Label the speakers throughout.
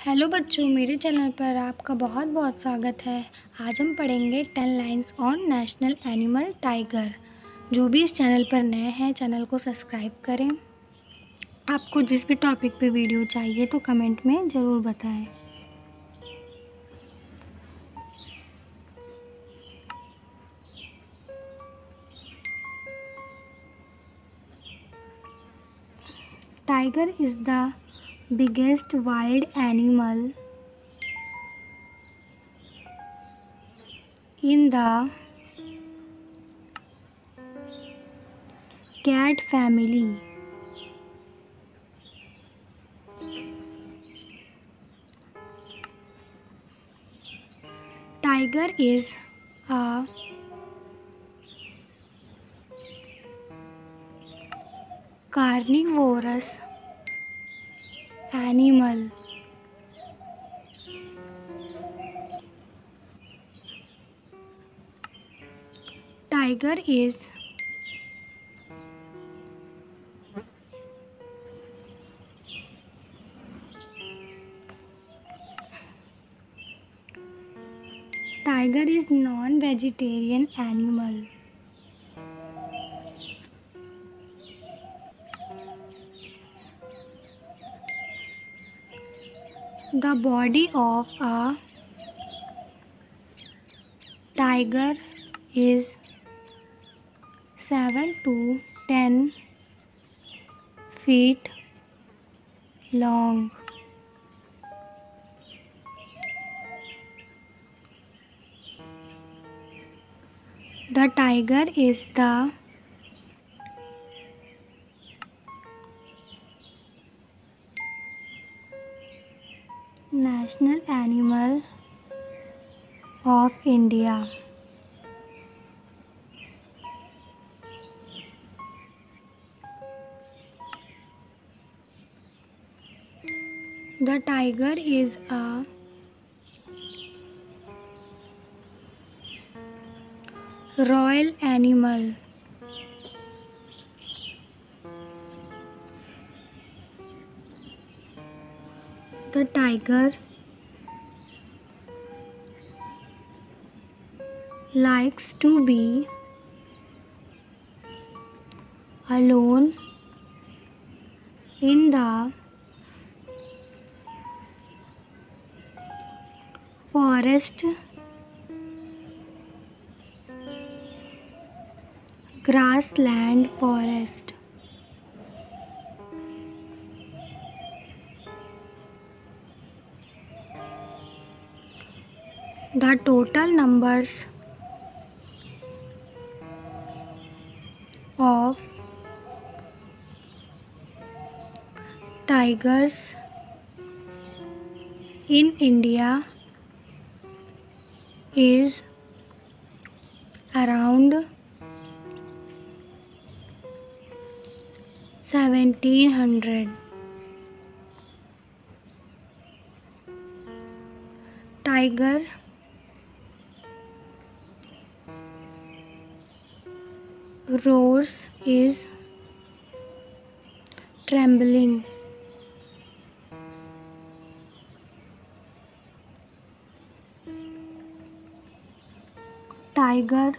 Speaker 1: Hello बच्चों, मेरे channel पर आपका बहुत बहुत स्वागत है। आज हम पढ़ेंगे ten lines on national animal tiger. जो भी इस चैनल पर नए हैं, चैनल को सब्सक्राइब करें। आपको जिस भी टॉपिक पे वीडियो चाहिए तो कमेंट में ज़रूर बताएँ। Tiger is the biggest wild animal in the cat family. Tiger is a carnivorous animal. Tiger is tiger is non vegetarian animal The body of a tiger is 7 to 10 feet long. The tiger is the national animal of India. The tiger is a royal animal. The tiger likes to be alone in the forest grassland forest the total numbers of tigers in India is around 1700 tiger roars is trembling. Tiger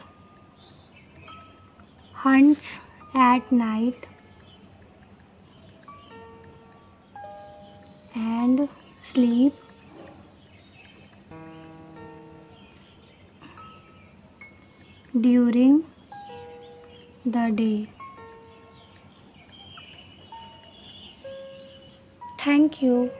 Speaker 1: hunts at night and sleep. During the day. Thank you.